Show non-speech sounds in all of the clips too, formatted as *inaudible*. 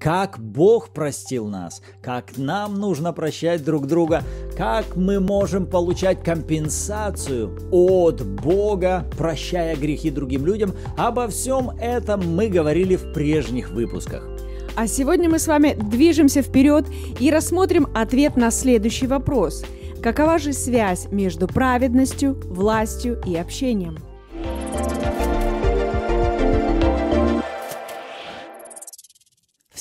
как Бог простил нас, как нам нужно прощать друг друга, как мы можем получать компенсацию от Бога, прощая грехи другим людям. Обо всем этом мы говорили в прежних выпусках. А сегодня мы с вами движемся вперед и рассмотрим ответ на следующий вопрос. Какова же связь между праведностью, властью и общением?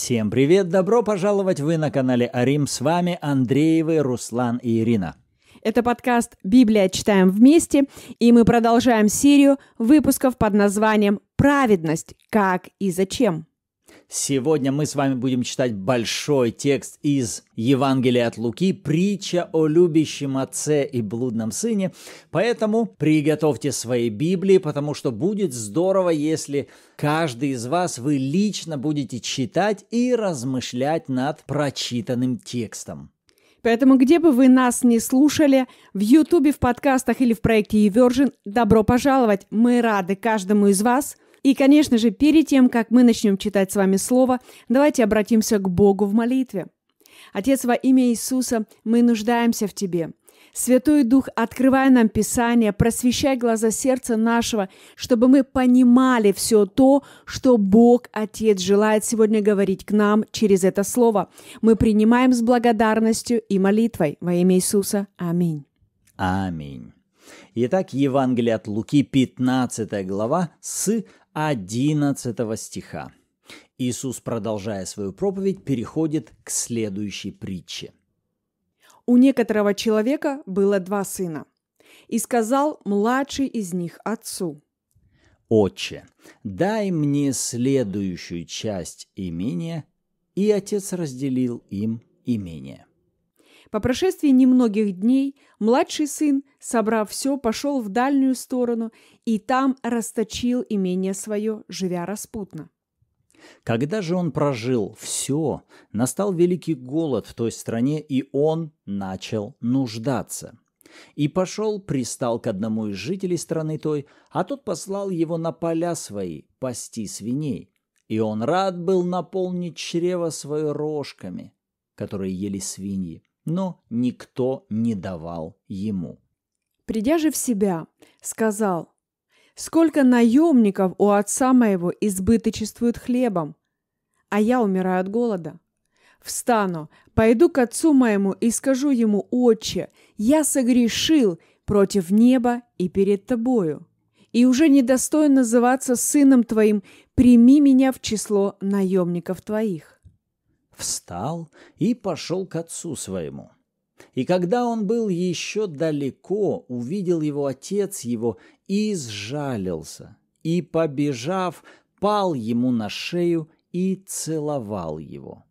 Всем привет! Добро пожаловать! Вы на канале Арим. С вами Андреевы, Руслан и Ирина. Это подкаст «Библия. Читаем вместе», и мы продолжаем серию выпусков под названием «Праведность. Как и зачем?». Сегодня мы с вами будем читать большой текст из Евангелия от Луки, притча о любящем отце и блудном сыне. Поэтому приготовьте свои Библии, потому что будет здорово, если каждый из вас вы лично будете читать и размышлять над прочитанным текстом. Поэтому где бы вы нас не слушали, в Ютубе, в подкастах или в проекте YouVersion, добро пожаловать! Мы рады каждому из вас – и, конечно же, перед тем, как мы начнем читать с вами Слово, давайте обратимся к Богу в молитве. Отец, во имя Иисуса, мы нуждаемся в Тебе. Святой Дух, открывай нам Писание, просвещай глаза сердца нашего, чтобы мы понимали все то, что Бог, Отец, желает сегодня говорить к нам через это Слово. Мы принимаем с благодарностью и молитвой во имя Иисуса. Аминь. Аминь. Итак, Евангелие от Луки, 15 глава, с 11 стиха. Иисус, продолжая свою проповедь, переходит к следующей притче. У некоторого человека было два сына. И сказал младший из них отцу. «Отче, дай мне следующую часть имения». И отец разделил им имение. По прошествии немногих дней младший сын, собрав все, пошел в дальнюю сторону и там расточил имение свое, живя распутно. Когда же он прожил все, настал великий голод в той стране, и он начал нуждаться. И пошел, пристал к одному из жителей страны той, а тот послал его на поля свои пасти свиней. И он рад был наполнить чрево свое рожками, которые ели свиньи но никто не давал ему. Придя же в себя, сказал, «Сколько наемников у отца моего избыточествует хлебом, а я умираю от голода. Встану, пойду к отцу моему и скажу ему, «Отче, я согрешил против неба и перед тобою, и уже недостоин называться сыном твоим, прими меня в число наемников твоих» встал и пошел к отцу своему. И когда он был еще далеко, увидел его отец его и сжалился, и, побежав, пал ему на шею и целовал его.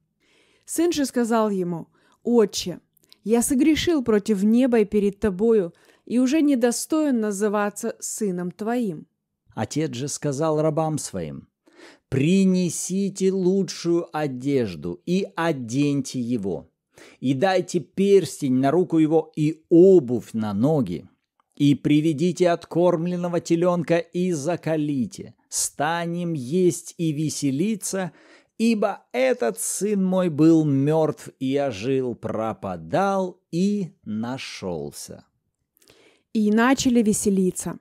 Сын же сказал ему, «Отче, я согрешил против неба и перед тобою, и уже недостоин называться сыном твоим». Отец же сказал рабам своим, принесите лучшую одежду и оденьте его, и дайте перстень на руку его и обувь на ноги, и приведите откормленного теленка и закалите, станем есть и веселиться, ибо этот сын мой был мертв и ожил, пропадал и нашелся. И начали веселиться.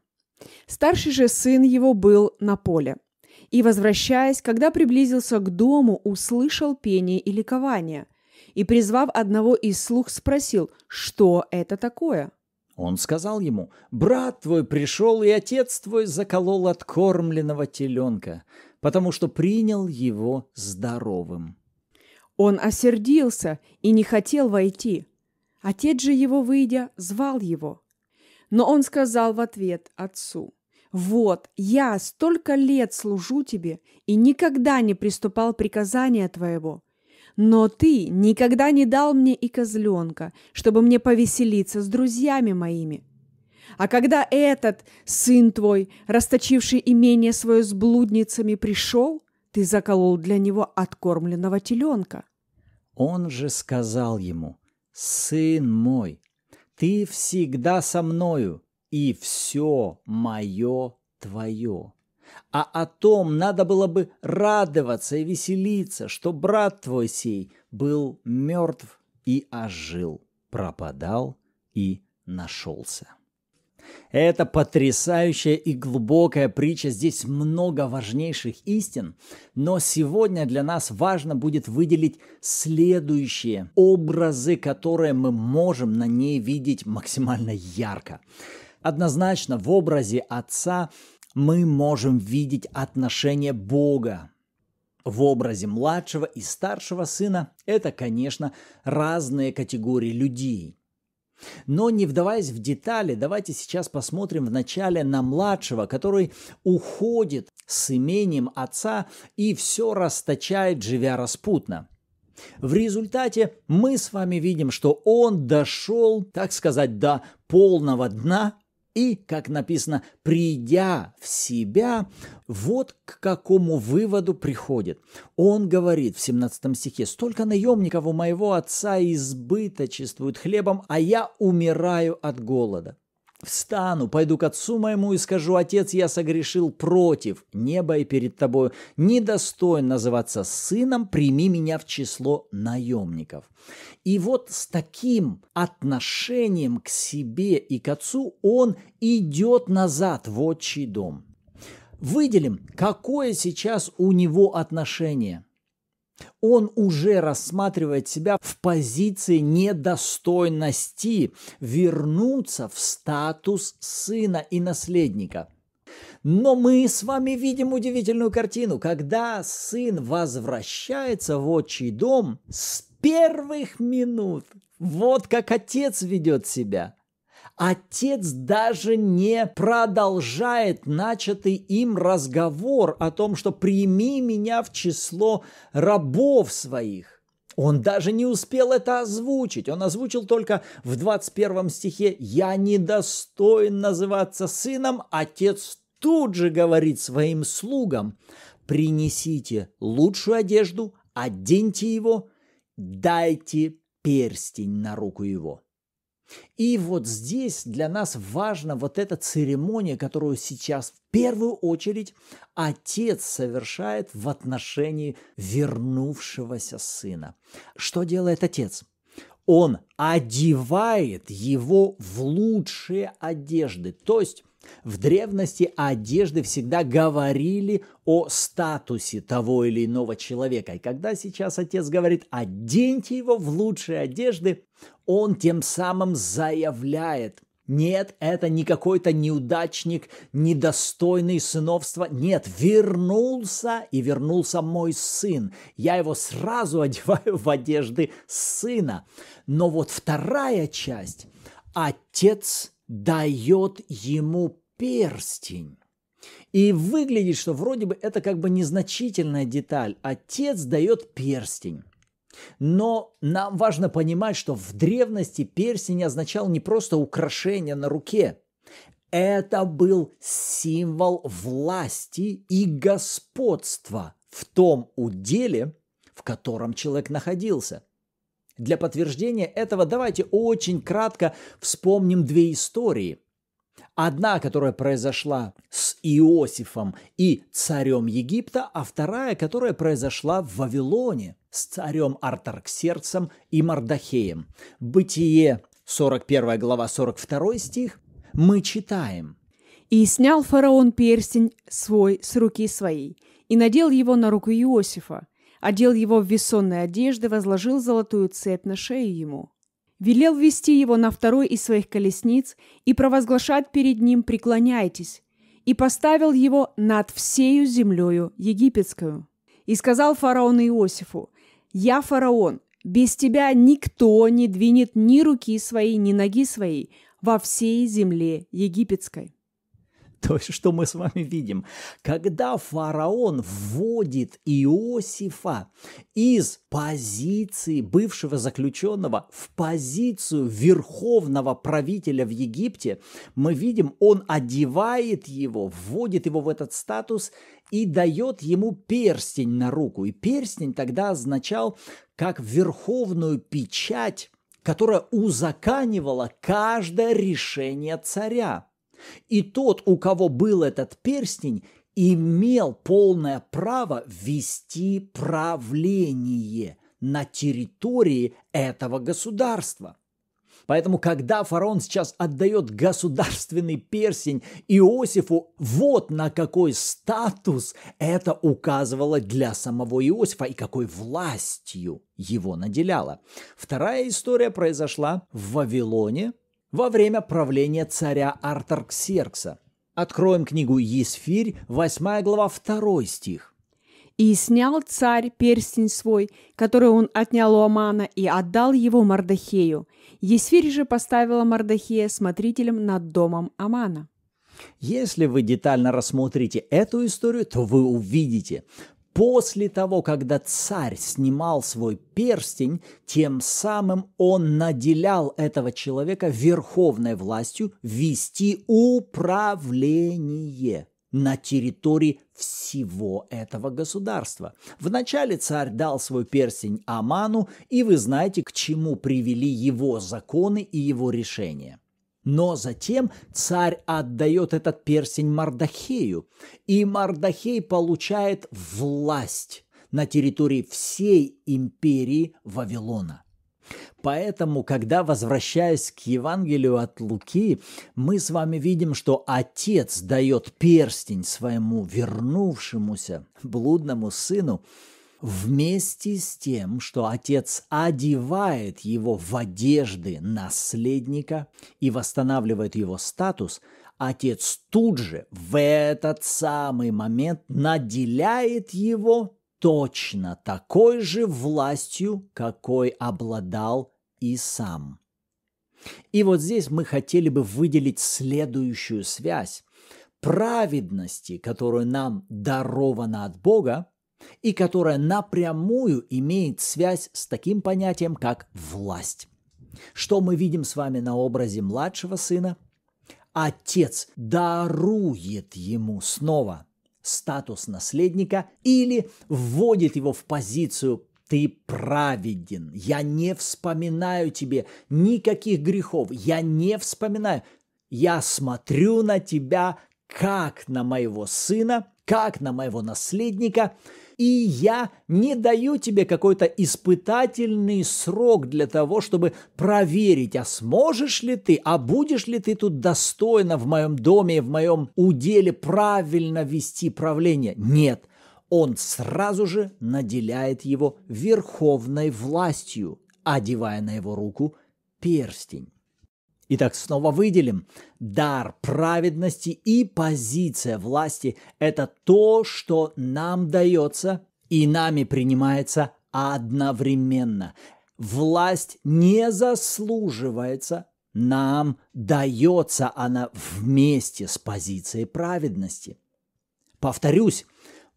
Старший же сын его был на поле – и, возвращаясь, когда приблизился к дому, услышал пение и ликование. И, призвав одного из слуг, спросил, что это такое? Он сказал ему, «Брат твой пришел, и отец твой заколол откормленного теленка, потому что принял его здоровым». Он осердился и не хотел войти. Отец же его, выйдя, звал его. Но он сказал в ответ отцу, «Вот, я столько лет служу тебе и никогда не приступал приказания твоего. Но ты никогда не дал мне и козленка, чтобы мне повеселиться с друзьями моими. А когда этот сын твой, расточивший имение свое с блудницами, пришел, ты заколол для него откормленного теленка». Он же сказал ему, «Сын мой, ты всегда со мною, и все мое твое. а о том надо было бы радоваться и веселиться, что брат твой сей был мертв и ожил, пропадал и нашелся. Это потрясающая и глубокая притча. Здесь много важнейших истин. Но сегодня для нас важно будет выделить следующие образы, которые мы можем на ней видеть максимально ярко. Однозначно в образе Отца мы можем видеть отношение Бога. В образе младшего и старшего сына это, конечно, разные категории людей. Но не вдаваясь в детали, давайте сейчас посмотрим вначале на младшего, который уходит с имением отца и все расточает, живя распутно. В результате мы с вами видим, что он дошел, так сказать, до полного дна и, как написано, придя в себя, вот к какому выводу приходит. Он говорит в 17 стихе, «Столько наемников у моего отца избыточествуют хлебом, а я умираю от голода». Встану, пойду к отцу моему и скажу, отец, я согрешил против неба и перед тобою, недостоин называться сыном, прими меня в число наемников. И вот с таким отношением к себе и к отцу он идет назад в отчий дом. Выделим, какое сейчас у него отношение – он уже рассматривает себя в позиции недостойности вернуться в статус сына и наследника. Но мы с вами видим удивительную картину. Когда сын возвращается в отчий дом, с первых минут, вот как отец ведет себя – Отец даже не продолжает начатый им разговор о том, что прими меня в число рабов своих. Он даже не успел это озвучить. Он озвучил только в 21 стихе «Я недостоин называться сыном». Отец тут же говорит своим слугам «Принесите лучшую одежду, оденьте его, дайте перстень на руку его». И вот здесь для нас важна вот эта церемония, которую сейчас в первую очередь отец совершает в отношении вернувшегося сына. Что делает отец? Он одевает его в лучшие одежды, то есть в древности одежды всегда говорили о статусе того или иного человека. И когда сейчас отец говорит «оденьте его в лучшие одежды», он тем самым заявляет нет, это не какой-то неудачник, недостойный сыновства. Нет, вернулся и вернулся мой сын. Я его сразу *laughs* одеваю в одежды сына. Но вот вторая часть. Отец дает ему перстень. И выглядит, что вроде бы это как бы незначительная деталь. Отец дает перстень. Но нам важно понимать, что в древности перстень означал не просто украшение на руке. Это был символ власти и господства в том уделе, в котором человек находился. Для подтверждения этого давайте очень кратко вспомним две истории. Одна, которая произошла с Иосифом и царем Египта, а вторая, которая произошла в Вавилоне с царем Артарксерцем и Мардахеем. Бытие, 41 глава, 42 стих, мы читаем. «И снял фараон перстень свой с руки своей, и надел его на руку Иосифа, одел его в весонные одежды, возложил золотую цепь на шею ему. Велел вести его на второй из своих колесниц и провозглашать перед ним «преклоняйтесь», и поставил его над всею землею египетскую. И сказал фараон Иосифу, «Я фараон, без тебя никто не двинет ни руки своей, ни ноги своей во всей земле египетской». *laughs* То что мы с вами видим? Когда фараон вводит Иосифа из позиции бывшего заключенного в позицию верховного правителя в Египте, мы видим, он одевает его, вводит его в этот статус и дает ему перстень на руку. И перстень тогда означал как верховную печать, которая узаканивала каждое решение царя. И тот, у кого был этот перстень, имел полное право вести правление на территории этого государства. Поэтому, когда фараон сейчас отдает государственный персень Иосифу, вот на какой статус это указывало для самого Иосифа и какой властью его наделяло. Вторая история произошла в Вавилоне во время правления царя Артарксеркса. Откроем книгу Есфирь, 8 глава, 2 стих. И снял царь перстень свой, который он отнял у Амана, и отдал его Мардахею. Есфирь же поставила Мардахея смотрителем над домом Амана. Если вы детально рассмотрите эту историю, то вы увидите, после того, когда царь снимал свой перстень, тем самым он наделял этого человека верховной властью вести управление на территории всего этого государства. Вначале царь дал свой перстень Аману, и вы знаете, к чему привели его законы и его решения. Но затем царь отдает этот перстень Мардахею, и Мардахей получает власть на территории всей империи Вавилона. Поэтому, когда возвращаясь к Евангелию от Луки, мы с вами видим, что отец дает перстень своему вернувшемуся блудному сыну, вместе с тем, что отец одевает его в одежды наследника и восстанавливает его статус, отец тут же в этот самый момент наделяет его точно такой же властью, какой обладал и сам. И вот здесь мы хотели бы выделить следующую связь праведности, которую нам дарована от Бога, и которая напрямую имеет связь с таким понятием, как власть. Что мы видим с вами на образе младшего сына? Отец дарует ему снова статус наследника или вводит его в позицию ты праведен, я не вспоминаю тебе никаких грехов, я не вспоминаю, я смотрю на тебя как на моего сына, как на моего наследника, и я не даю тебе какой-то испытательный срок для того, чтобы проверить, а сможешь ли ты, а будешь ли ты тут достойно в моем доме, в моем уделе правильно вести правление. Нет, он сразу же наделяет его верховной властью, одевая на его руку перстень. Итак, снова выделим. Дар праведности и позиция власти – это то, что нам дается и нами принимается одновременно. Власть не заслуживается, нам дается она вместе с позицией праведности. Повторюсь,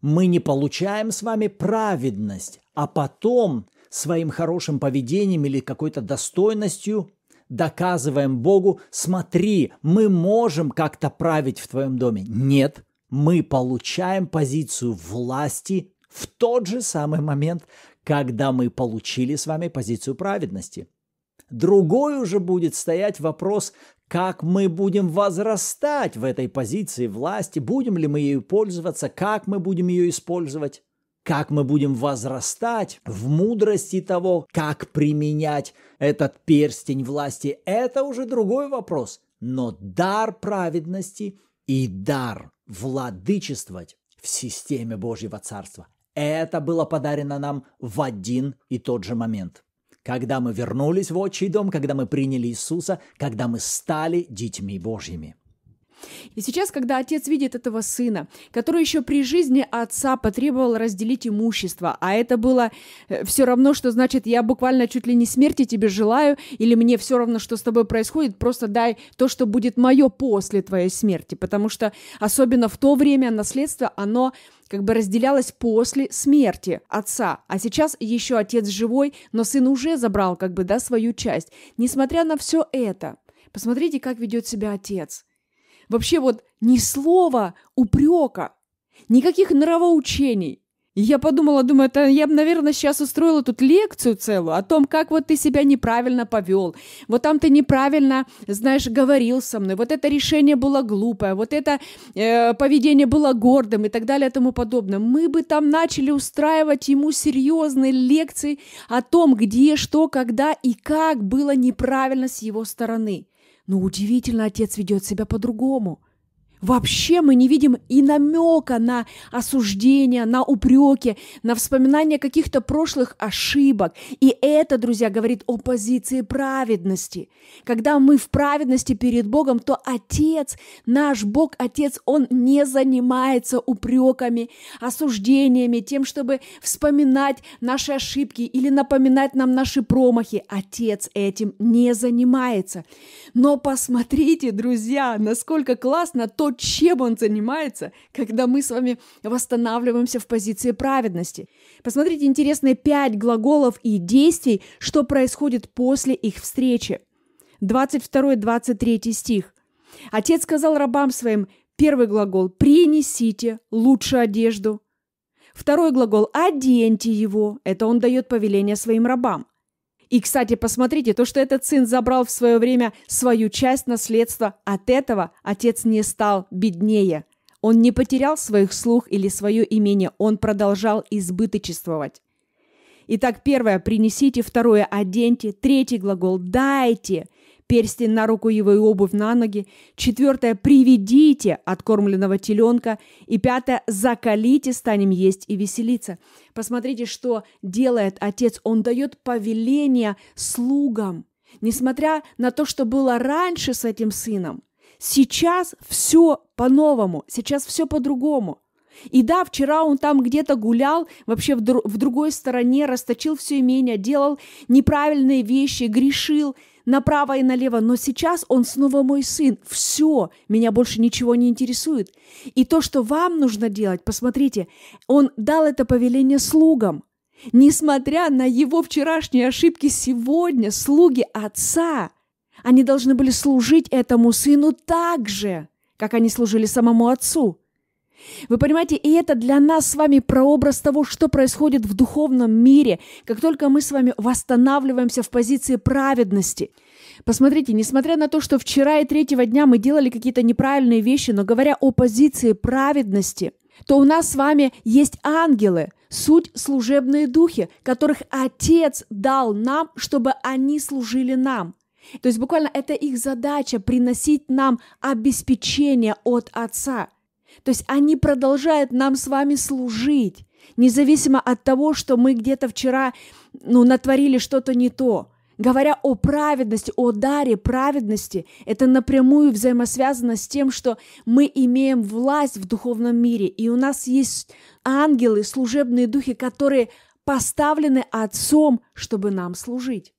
мы не получаем с вами праведность, а потом своим хорошим поведением или какой-то достойностью доказываем Богу, смотри, мы можем как-то править в твоем доме. Нет, мы получаем позицию власти в тот же самый момент, когда мы получили с вами позицию праведности. Другой уже будет стоять вопрос, как мы будем возрастать в этой позиции власти, будем ли мы ею пользоваться, как мы будем ее использовать. Как мы будем возрастать в мудрости того, как применять этот перстень власти, это уже другой вопрос. Но дар праведности и дар владычествовать в системе Божьего Царства, это было подарено нам в один и тот же момент. Когда мы вернулись в отчий дом, когда мы приняли Иисуса, когда мы стали детьми Божьими – и сейчас, когда отец видит этого сына, который еще при жизни отца потребовал разделить имущество, а это было э, все равно, что значит, я буквально чуть ли не смерти тебе желаю, или мне все равно, что с тобой происходит, просто дай то, что будет мое после твоей смерти, потому что особенно в то время наследство, оно как бы разделялось после смерти отца, а сейчас еще отец живой, но сын уже забрал как бы, да, свою часть. Несмотря на все это, посмотрите, как ведет себя отец – Вообще вот ни слова упрека, никаких нравоучений. И я подумала, думаю, это я бы, наверное, сейчас устроила тут лекцию целую о том, как вот ты себя неправильно повел. Вот там ты неправильно, знаешь, говорил со мной. Вот это решение было глупое, вот это э, поведение было гордым и так далее и тому подобное. Мы бы там начали устраивать ему серьезные лекции о том, где, что, когда и как было неправильно с его стороны. Но удивительно, отец ведет себя по-другому – Вообще мы не видим и намека на осуждение, на упреки, на вспоминание каких-то прошлых ошибок. И это, друзья, говорит о позиции праведности. Когда мы в праведности перед Богом, то Отец, наш Бог, Отец, Он не занимается упреками, осуждениями, тем, чтобы вспоминать наши ошибки или напоминать нам наши промахи. Отец этим не занимается. Но посмотрите, друзья, насколько классно то, чем он занимается, когда мы с вами восстанавливаемся в позиции праведности. Посмотрите интересные пять глаголов и действий, что происходит после их встречи. 22-23 стих. Отец сказал рабам своим, первый глагол «принесите лучшую одежду». Второй глагол «оденьте его». Это он дает повеление своим рабам. И, кстати, посмотрите, то, что этот сын забрал в свое время свою часть наследства, от этого отец не стал беднее. Он не потерял своих слух или свое имение, он продолжал избыточествовать. Итак, первое – принесите, второе – оденьте, третий глагол – дайте – перстень на руку его и обувь на ноги. Четвертое – приведите откормленного теленка. И пятое – закалите, станем есть и веселиться. Посмотрите, что делает отец. Он дает повеление слугам. Несмотря на то, что было раньше с этим сыном, сейчас все по-новому, сейчас все по-другому. И да, вчера он там где-то гулял, вообще в, дру- в другой стороне, расточил все имение, делал неправильные вещи, грешил – направо и налево, но сейчас он снова мой сын. Все, меня больше ничего не интересует. И то, что вам нужно делать, посмотрите, он дал это повеление слугам. Несмотря на его вчерашние ошибки, сегодня слуги отца, они должны были служить этому сыну так же, как они служили самому отцу. Вы понимаете, и это для нас с вами прообраз того, что происходит в духовном мире, как только мы с вами восстанавливаемся в позиции праведности. Посмотрите, несмотря на то, что вчера и третьего дня мы делали какие-то неправильные вещи, но говоря о позиции праведности, то у нас с вами есть ангелы, суть служебные духи, которых Отец дал нам, чтобы они служили нам. То есть буквально это их задача приносить нам обеспечение от Отца – то есть они продолжают нам с вами служить, независимо от того, что мы где-то вчера ну, натворили что-то не то. Говоря о праведности, о даре праведности, это напрямую взаимосвязано с тем, что мы имеем власть в духовном мире, и у нас есть ангелы, служебные духи, которые поставлены Отцом, чтобы нам служить.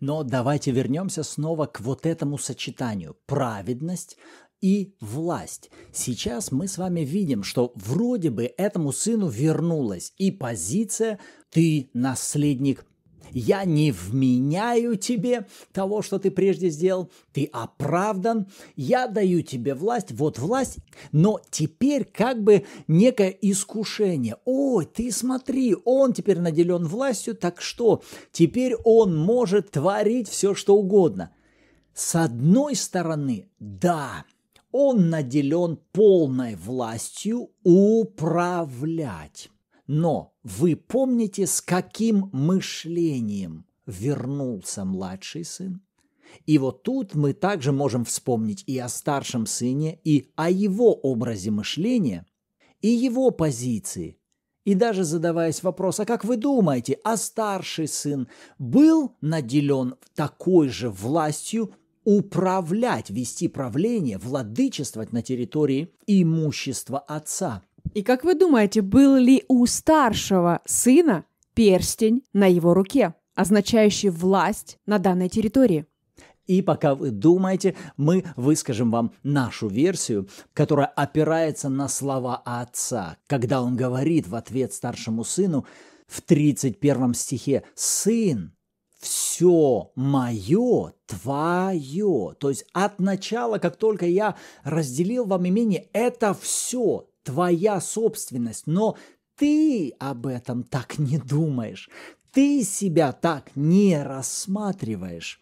Но давайте вернемся снова к вот этому сочетанию. Праведность и власть. Сейчас мы с вами видим, что вроде бы этому сыну вернулась и позиция «ты наследник я не вменяю тебе того, что ты прежде сделал, ты оправдан, я даю тебе власть, вот власть, но теперь как бы некое искушение. Ой, ты смотри, он теперь наделен властью, так что теперь он может творить все, что угодно. С одной стороны, да, он наделен полной властью управлять. Но вы помните, с каким мышлением вернулся младший сын? И вот тут мы также можем вспомнить и о старшем сыне, и о его образе мышления, и его позиции. И даже задаваясь вопросом, а как вы думаете, а старший сын был наделен такой же властью управлять, вести правление, владычествовать на территории имущества отца. И как вы думаете, был ли у старшего сына перстень на его руке, означающий власть на данной территории? И пока вы думаете, мы выскажем вам нашу версию, которая опирается на слова отца, когда он говорит в ответ старшему сыну в 31 стихе «Сын, все мое твое. То есть от начала, как только я разделил вам имение, это все твоя собственность. Но ты об этом так не думаешь, ты себя так не рассматриваешь.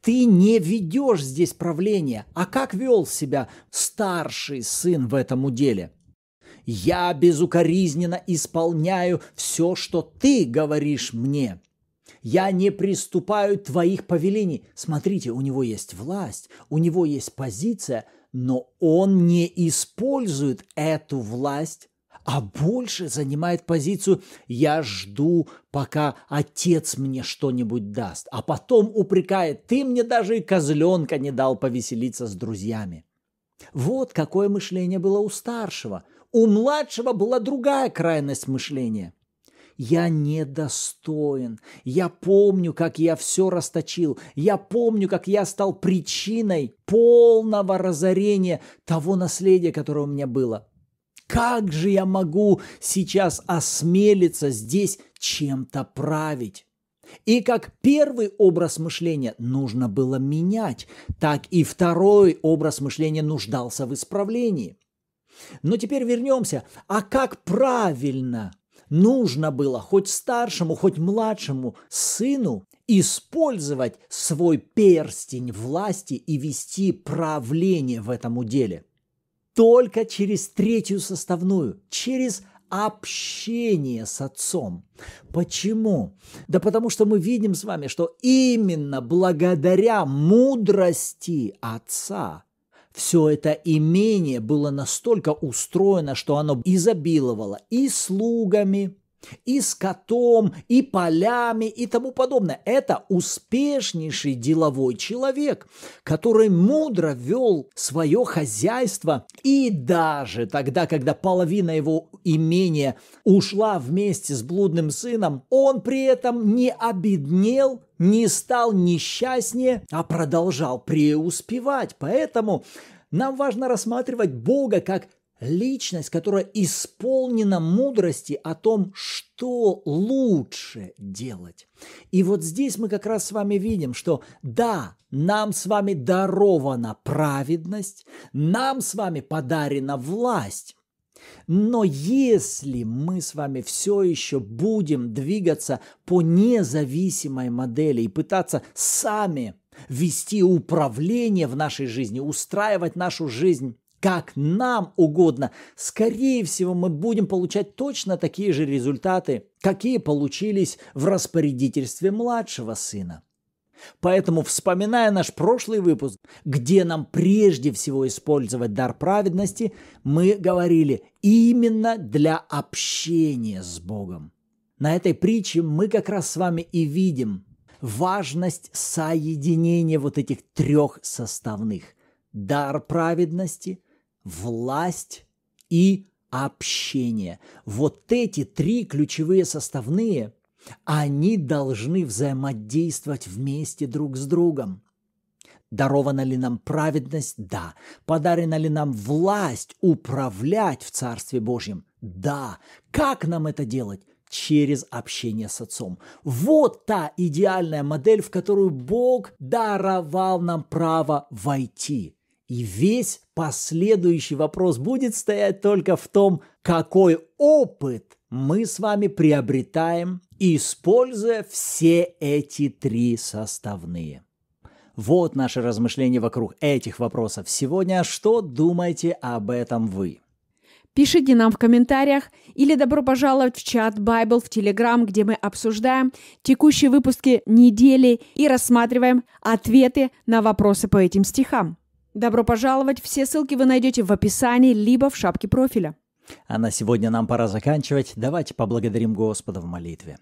Ты не ведешь здесь правление. А как вел себя старший сын в этом уделе? Я безукоризненно исполняю все, что ты говоришь мне. Я не приступаю твоих повелений. Смотрите, у него есть власть, у него есть позиция, но он не использует эту власть а больше занимает позицию «я жду, пока отец мне что-нибудь даст», а потом упрекает «ты мне даже и козленка не дал повеселиться с друзьями». Вот какое мышление было у старшего. У младшего была другая крайность мышления. Я недостоин. Я помню, как я все расточил. Я помню, как я стал причиной полного разорения того наследия, которое у меня было. Как же я могу сейчас осмелиться здесь чем-то править? И как первый образ мышления нужно было менять, так и второй образ мышления нуждался в исправлении. Но теперь вернемся. А как правильно нужно было хоть старшему, хоть младшему сыну использовать свой перстень власти и вести правление в этом уделе – только через третью составную, через общение с Отцом. Почему? Да потому что мы видим с вами, что именно благодаря мудрости Отца все это имение было настолько устроено, что оно изобиловало и слугами, и скотом, и полями, и тому подобное. Это успешнейший деловой человек, который мудро вел свое хозяйство, и даже тогда, когда половина его имения ушла вместе с блудным сыном, он при этом не обеднел, не стал несчастнее, а продолжал преуспевать. Поэтому нам важно рассматривать Бога как личность, которая исполнена мудрости о том, что лучше делать. И вот здесь мы как раз с вами видим, что да, нам с вами дарована праведность, нам с вами подарена власть. Но если мы с вами все еще будем двигаться по независимой модели и пытаться сами вести управление в нашей жизни, устраивать нашу жизнь как нам угодно, скорее всего, мы будем получать точно такие же результаты, какие получились в распорядительстве младшего сына. Поэтому, вспоминая наш прошлый выпуск, где нам прежде всего использовать дар праведности, мы говорили именно для общения с Богом. На этой притче мы как раз с вами и видим важность соединения вот этих трех составных. Дар праведности, власть и общение. Вот эти три ключевые составные, они должны взаимодействовать вместе друг с другом. Дарована ли нам праведность? Да. Подарена ли нам власть управлять в Царстве Божьем? Да. Как нам это делать? Через общение с Отцом. Вот та идеальная модель, в которую Бог даровал нам право войти. И весь последующий вопрос будет стоять только в том, какой опыт мы с вами приобретаем, используя все эти три составные. Вот наше размышление вокруг этих вопросов сегодня. Что думаете об этом вы? Пишите нам в комментариях или добро пожаловать в чат Bible в Telegram, где мы обсуждаем текущие выпуски недели и рассматриваем ответы на вопросы по этим стихам. Добро пожаловать! Все ссылки вы найдете в описании, либо в шапке профиля. А на сегодня нам пора заканчивать. Давайте поблагодарим Господа в молитве.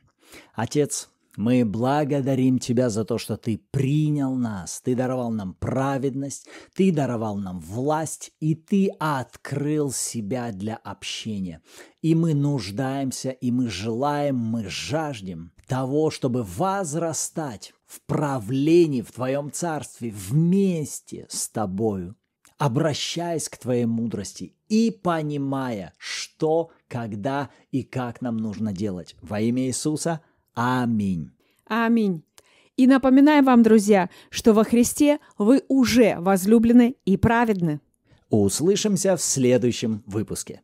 Отец, мы благодарим Тебя за то, что Ты принял нас, Ты даровал нам праведность, Ты даровал нам власть, и Ты открыл себя для общения. И мы нуждаемся, и мы желаем, мы жаждем того, чтобы возрастать в правлении в Твоем Царстве вместе с Тобою, обращаясь к Твоей мудрости и понимая, что, когда и как нам нужно делать. Во имя Иисуса. Аминь. Аминь. И напоминаю вам, друзья, что во Христе вы уже возлюблены и праведны. Услышимся в следующем выпуске.